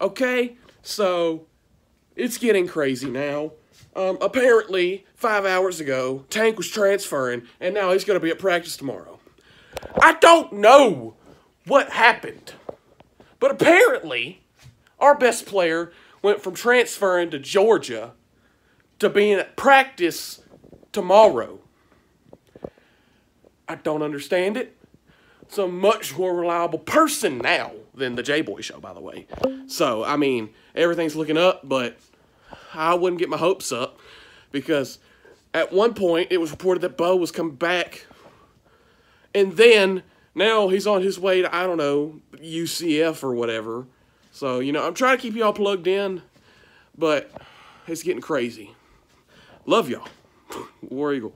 Okay? So, it's getting crazy now. Um, apparently, five hours ago, Tank was transferring, and now he's going to be at practice tomorrow. I don't know what happened, but apparently, our best player went from transferring to Georgia to being at practice tomorrow. I don't understand it. It's a much more reliable person now than the J Boy show, by the way. So, I mean, everything's looking up, but I wouldn't get my hopes up because at one point it was reported that Bo was coming back, and then now he's on his way to, I don't know, UCF or whatever. So, you know, I'm trying to keep y'all plugged in, but it's getting crazy. Love y'all. War Eagle.